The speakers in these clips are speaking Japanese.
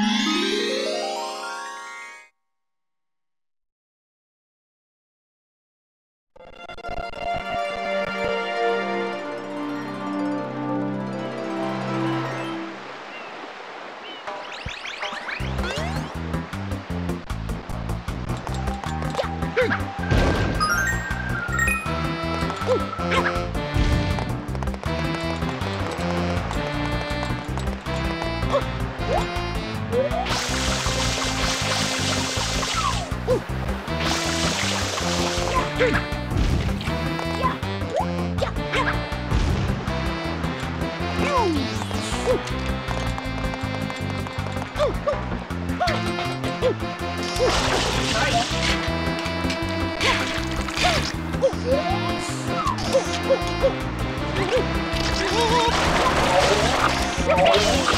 you Oh,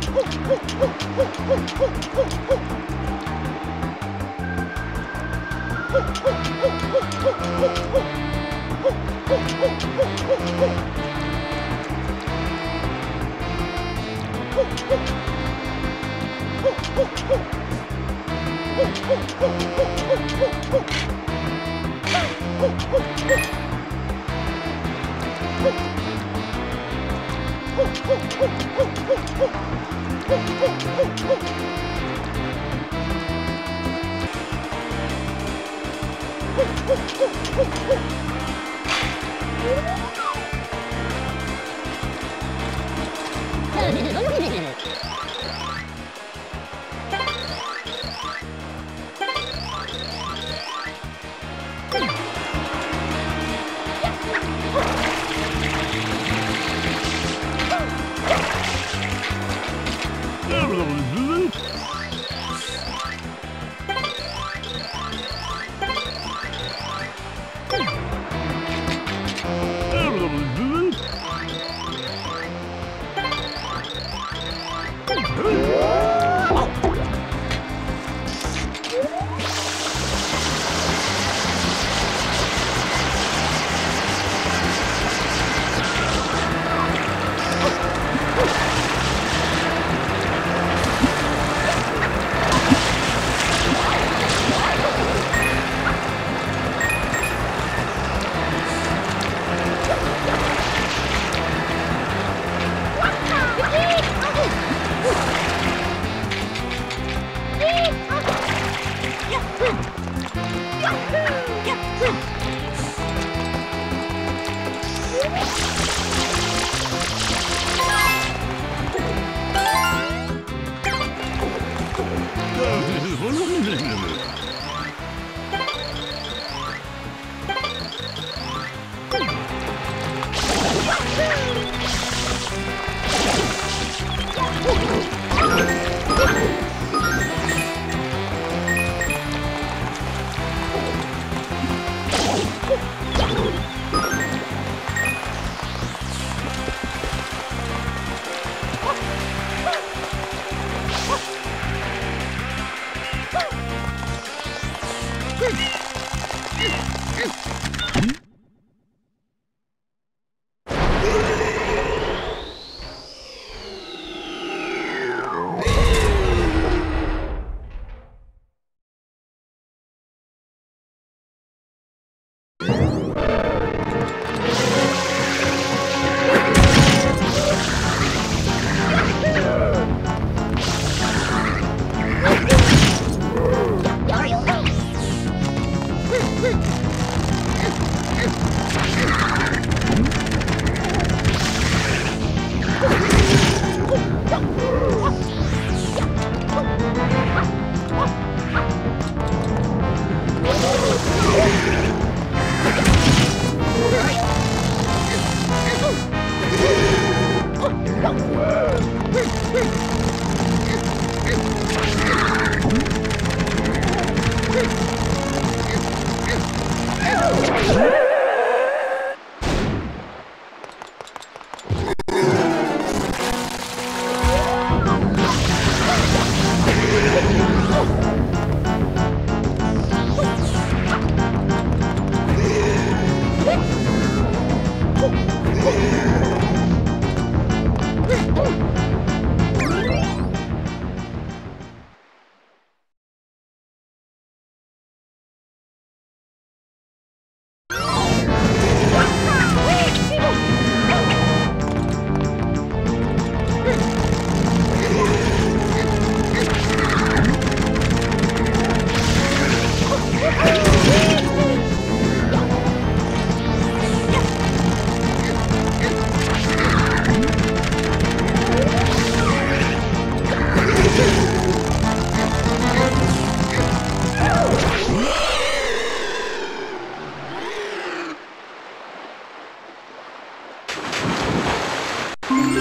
Oh, oh, oh, oh, oh. Oh, oh, oh, oh. Go! Mm-hmm.